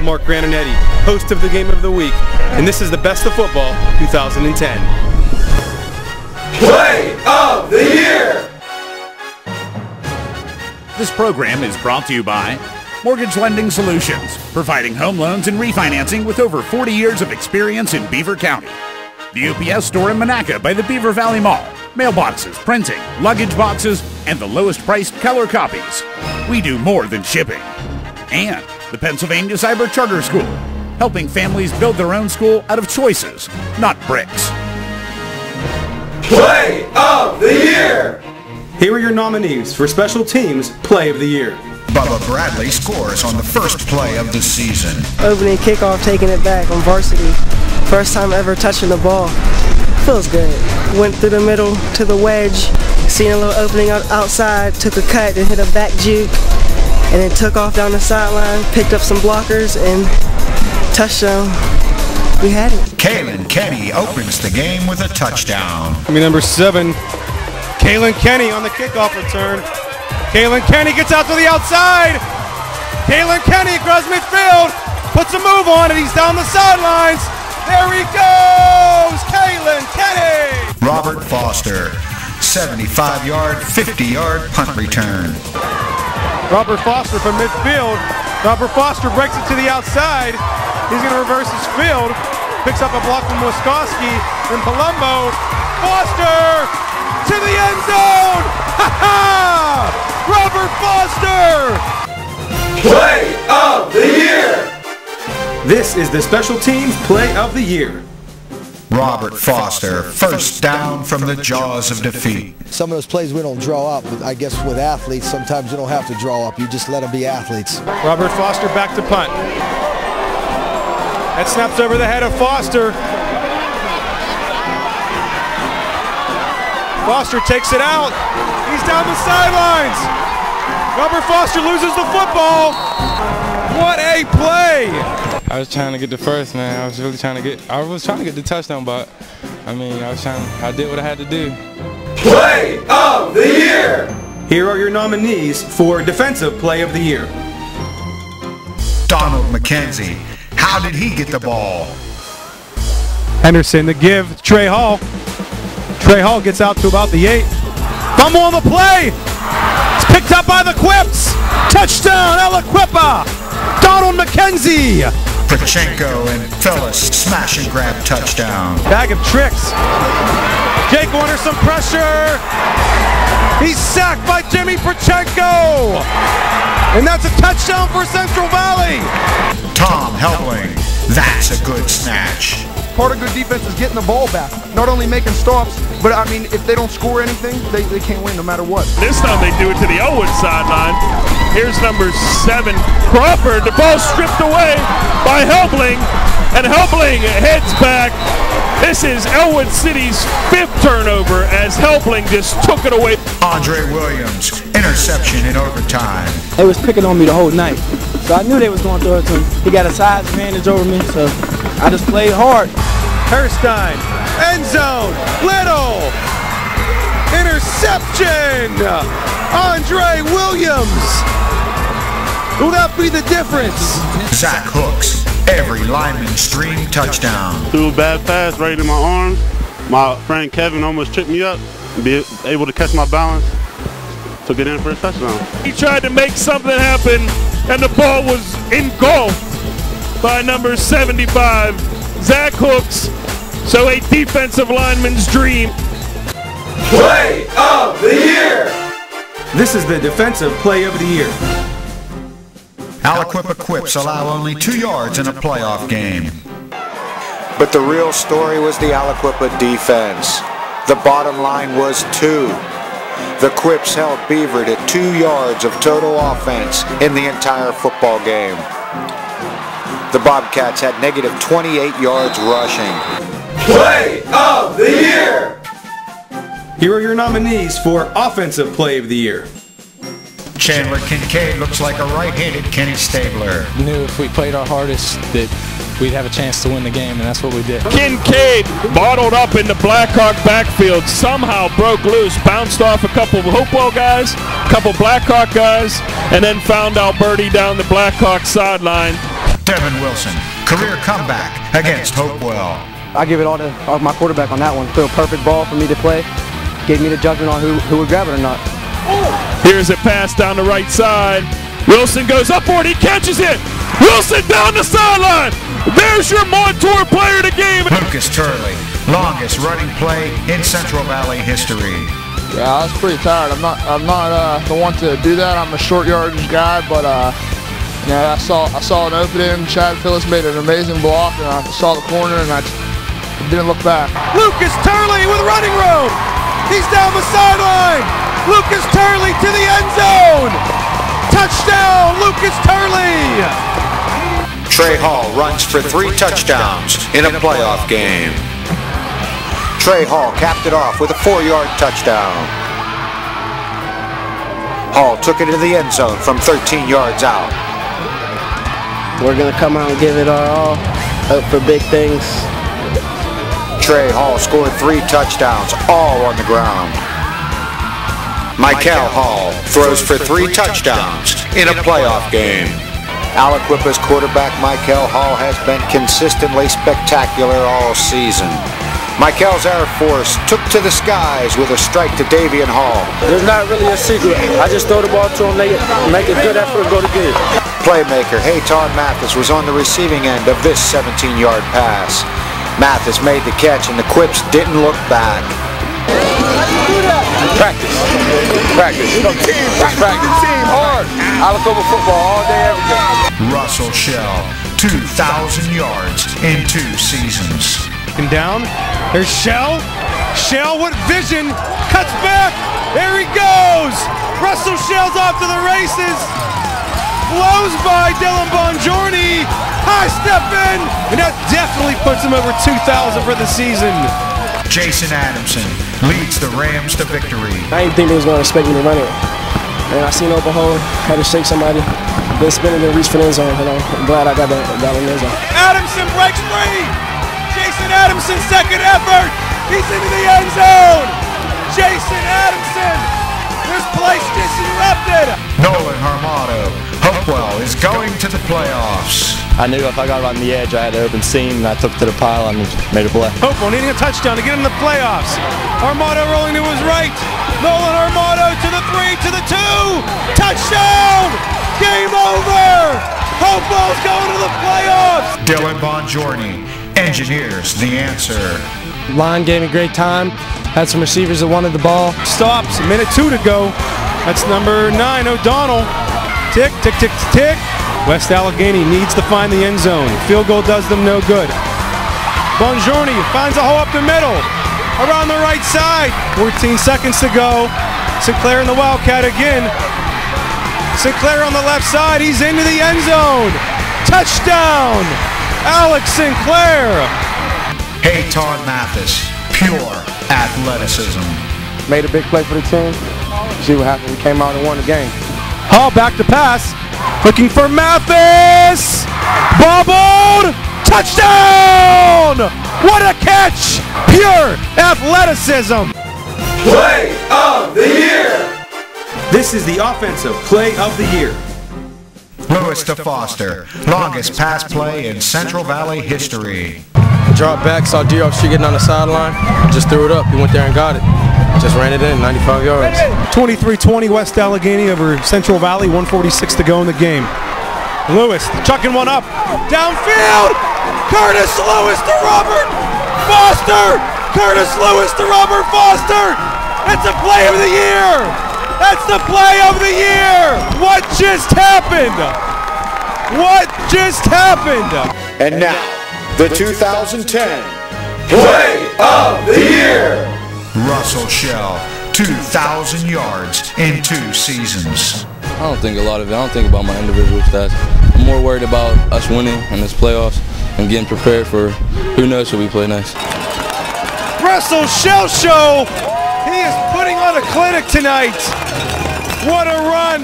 I'm Mark Grananetti, host of the Game of the Week, and this is the Best of Football 2010. Play of the Year! This program is brought to you by Mortgage Lending Solutions, providing home loans and refinancing with over 40 years of experience in Beaver County. The UPS store in Monaca by the Beaver Valley Mall. Mailboxes, printing, luggage boxes, and the lowest priced color copies. We do more than shipping. And the Pennsylvania Cyber Charter School, helping families build their own school out of choices, not bricks. Play of the Year! Here are your nominees for Special Teams Play of the Year. Bubba Bradley scores on the first play of the season. Opening kickoff, taking it back on varsity. First time ever touching the ball. Feels good. Went through the middle to the wedge, seen a little opening outside, took a cut and hit a back juke, and then took off down the sideline, picked up some blockers, and touchdown. We had it. Kalen Kenny opens the game with a touchdown. I mean, number seven, Kalen Kenny on the kickoff return. Kalen Kenny gets out to the outside. Kalen Kenny across midfield, puts a move on, and he's down the sidelines. There he goes, Kalen Kenny. Robert Foster, 75-yard, 50-yard punt return. Robert Foster from midfield. Robert Foster breaks it to the outside. He's going to reverse his field. Picks up a block from Wiskoski. and Palumbo. Foster to the end zone. Ha ha! Robert Foster. Play of the Year! This is the Special Teams Play of the Year. Robert Foster, first down from the jaws of defeat. Some of those plays we don't draw up. I guess with athletes, sometimes you don't have to draw up. You just let them be athletes. Robert Foster back to punt. That snaps over the head of Foster. Foster takes it out. He's down the sidelines. Robert Foster loses the football. What a play! I was trying to get the first man. I was really trying to get. I was trying to get the touchdown, but I mean, I was trying. I did what I had to do. Play of the Year! Here are your nominees for Defensive Play of the Year. Donald McKenzie, how did he get the ball? Henderson the give. Trey Hall. Trey Hall gets out to about the eight. Fumble on the play. It's picked up by the Quips. Touchdown, Aliquippa. Donald McKenzie. Pachenko and Phyllis smash and grab touchdown. Bag of tricks. Jake under some pressure. He's sacked by Jimmy Pachenko. And that's a touchdown for Central Valley. Tom Helbling, that's a good snatch. Part of good defense is getting the ball back. Not only making stops, but I mean, if they don't score anything, they, they can't win no matter what. This time they do it to the Ellwood sideline. Here's number seven, Crawford. The ball stripped away by Helbling, and Helbling heads back. This is Ellwood City's fifth turnover as Helbling just took it away. Andre Williams, interception in overtime. They was picking on me the whole night. So I knew they was going to throw it to him. He got a size advantage over me, so I just played hard. Herstein, end zone, Little, interception, Andre Williams. Will that be the difference? Zach Hooks, every lineman stream touchdown. Threw a bad pass right in my arm. My friend Kevin almost tripped me up. Be able to catch my balance. Took it in for a touchdown. He tried to make something happen, and the ball was engulfed by number 75, Zach Hooks. So a defensive lineman's dream. Play of the Year! This is the Defensive Play of the Year. Aliquippa Quips allow only two yards in a playoff game. But the real story was the Aliquippa defense. The bottom line was two. The Quips held Beaver to two yards of total offense in the entire football game. The Bobcats had negative 28 yards rushing. Play of the Year! Here are your nominees for Offensive Play of the Year. Chandler Kincaid looks like a right-handed Kenny Stabler. Knew if we played our hardest that we'd have a chance to win the game, and that's what we did. Kincaid bottled up in the Blackhawk backfield, somehow broke loose, bounced off a couple of Hopewell guys, a couple Blackhawk guys, and then found Alberti down the Blackhawk sideline. Devin Wilson, career comeback against Hopewell. I give it all to uh, my quarterback on that one. Threw a perfect ball for me to play. Gave me the judgment on who, who would grab it or not. Here's a pass down the right side. Wilson goes up for it. He catches it. Wilson down the sideline. There's your Montour player of the game. Lucas Turley, longest running play in Central Valley history. Yeah, I was pretty tired. I'm not I'm not uh, the one to do that. I'm a short yardage guy, but uh, yeah, I saw I saw an opening. Chad Phillips made an amazing block, and I saw the corner, and I just didn't look back. Lucas Turley with running room. He's down the sideline. Lucas Turley to the end zone. Touchdown, Lucas Turley. Trey Hall runs for three touchdowns in a playoff game. Trey Hall capped it off with a four-yard touchdown. Hall took it into the end zone from 13 yards out. We're going to come out and give it our all. Hope for big things. Trey Hall scored three touchdowns, all on the ground. Michael Hall throws for three touchdowns in a playoff game. Aliquippa's quarterback Michael Hall has been consistently spectacular all season. Michael's Air Force took to the skies with a strike to Davian Hall. There's not really a secret. I just throw the ball to him, make, it, make a good effort, go to get it. Playmaker Hayton Mathis was on the receiving end of this 17-yard pass. Mathis made the catch and the Quips didn't look back. Practice. Practice. You know, team. Practice. Team hard. Aliquippa football all day, every day. Russell Shell, 2,000 yards in two seasons. And down. There's Shell. Shell with vision. Cuts back. There he goes. Russell Shell's off to the races. Blows by Dylan Bongiorni. High step in. And that definitely puts him over 2,000 for the season. Jason Adamson leads the Rams to victory. I didn't think they was going to expect me to run it. And I seen open hole, had to shake somebody, then spin it and reach for the end zone. And I'm glad I got that, got in the end zone. Adamson breaks free. Jason Adamson, second effort. He's into the end zone. Jason Adamson. This place disrupted. Nolan Harmado, Hopewell is going to the playoffs. I knew if I got on the edge, I had an open seam, and I took to the pile and made a play. Hopewell needing a touchdown to get in the playoffs. Armado rolling to his right. Nolan Armado to the three, to the two. Touchdown! Game over! Hopewell's going to the playoffs! Dylan Bongiorni engineers the answer. Line gave me great time. Had some receivers that wanted the ball. Stops, a minute two to go. That's number nine, O'Donnell. Tick, tick, tick, tick. West Allegheny needs to find the end zone. Field goal does them no good. Bongiorni finds a hole up the middle. Around the right side. 14 seconds to go. Sinclair in the Wildcat again. Sinclair on the left side. He's into the end zone. Touchdown! Alex Sinclair. Hayton Mathis, pure athleticism. Made a big play for the team. See what happened. We came out and won the game. Hall back to pass. Looking for Mathis. Bobbled. Touchdown! What a catch! Pure athleticism. Play of the year. This is the offensive play of the year. Lewis to Foster, longest pass play in Central Valley history. Drop back, saw D off street getting on the sideline. Just threw it up. He went there and got it. Just ran it in, 95 yards. 23-20 West Allegheny over Central Valley, 146 to go in the game. Lewis chucking one up. Downfield! Curtis Lewis to Robert Foster! Curtis Lewis to Robert Foster! That's a play of the year! That's the play of the year! What just happened? What just happened? And now, the 2010 Play of the year. Russell Shell, 2,000 yards in two seasons. I don't think a lot of it. I don't think about my individual stats. I'm more worried about us winning in this playoffs and getting prepared for who knows who we play next. Russell Shell Show! He is putting on a clinic tonight. What a run!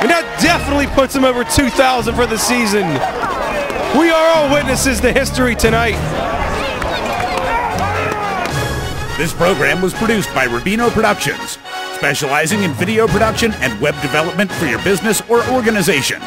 And that definitely puts him over 2,000 for the season. We are all witnesses to history tonight. This program was produced by Rubino Productions, specializing in video production and web development for your business or organization.